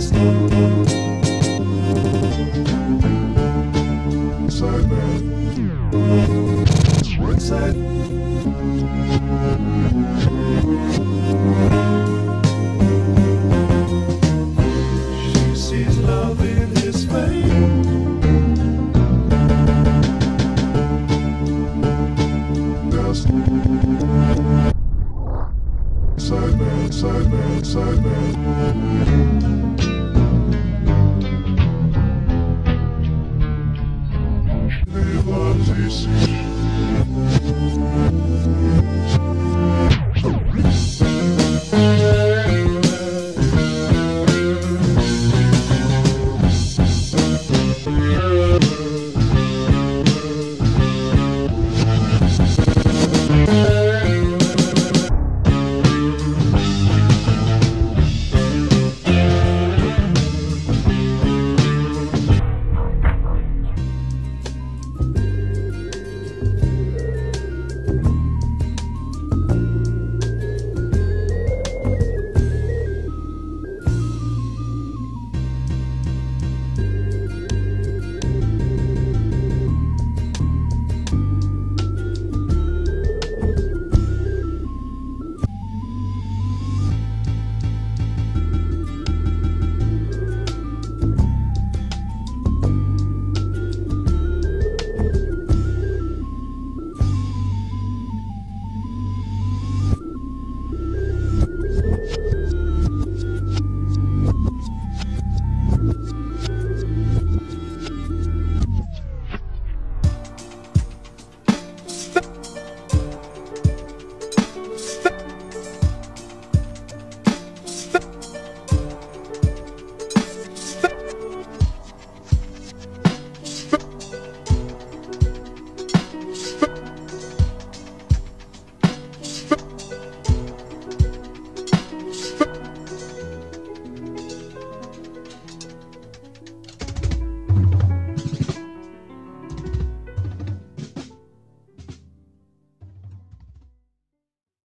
Sideburns. side man, side. She sees love in his face. Peace.